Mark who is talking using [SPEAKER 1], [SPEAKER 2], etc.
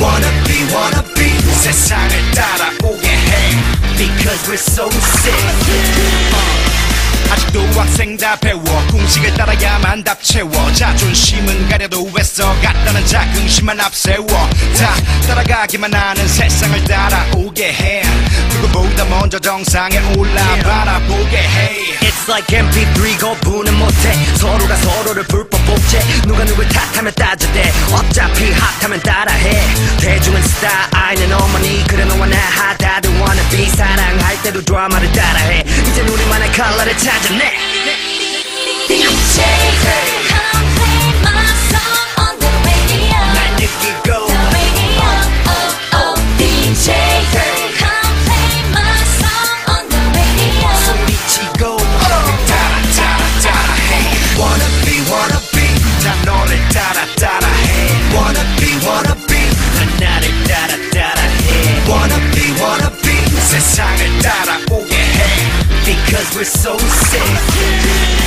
[SPEAKER 1] Wanna be, wanna be. 세상을 따라오게 해. Because we're so sick.
[SPEAKER 2] uh, 아직도 학생다 배워. 공식을 따라야만 답채워. 자존심은 가려도 왜써. 갔다는 자긍심만 앞세워. 다 따라가기만 하는 세상을 따라오게 해. 저 정상에 올라 바라보게 해
[SPEAKER 1] It's like MP3 거부는 못해. 서로가 서로를 불법 복제. 누가 누굴 탓하면 따져대. 어차피 핫하면 따라해. 대중은 스타 아이는 어머니. 그래 너와 나 하다도 wannabe 사랑할 때도 드라마를 따라해. 이제 우리만의 컬러를 찾아내 we're so sick.